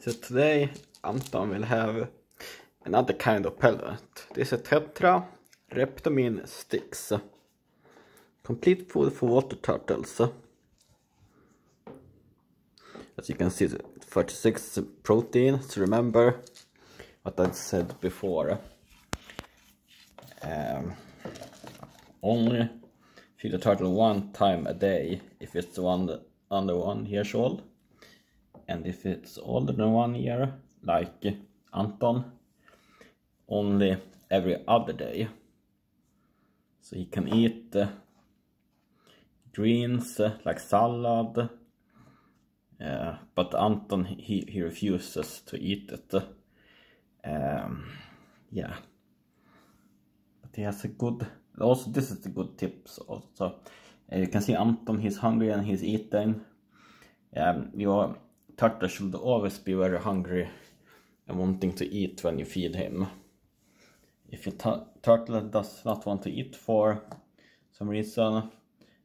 So today Anton will have another kind of pellet. This is Tetra Reptomin Sticks. Complete food for water turtles. As you can see, 36 protein. So remember what I said before. Um, only feed a turtle one time a day if it's one under one years old and if it's older than one year like Anton only every other day. So he can eat uh, greens uh, like salad uh, but Anton he, he refuses to eat it. Um, yeah. But he has a good also this is the good tips also. Uh, you can see Anton he's hungry and he's eating. Um, your turtle should always be very hungry and wanting to eat when you feed him. If your turtle does not want to eat for some reason,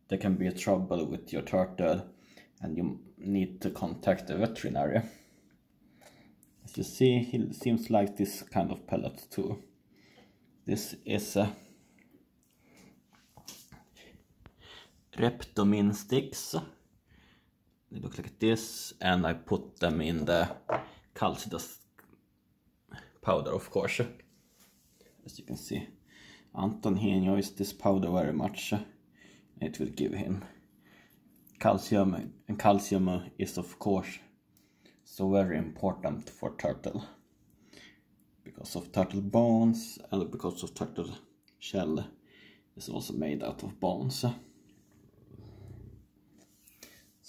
there can be a trouble with your turtle and you need to contact the veterinary. As you see, he seems like this kind of pellet too. This is a Reptomin sticks look like this and I put them in the calcidus powder of course. As you can see Anton he enjoys this powder very much. It will give him calcium. And calcium is of course so very important for turtle. Because of turtle bones and because of turtle shell is also made out of bones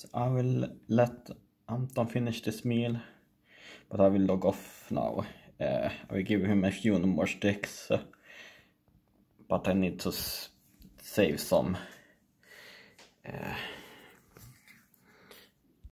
so I will let Anton finish this meal, but I will log off now. Uh, I will give him a few more sticks, uh, but I need to save some uh,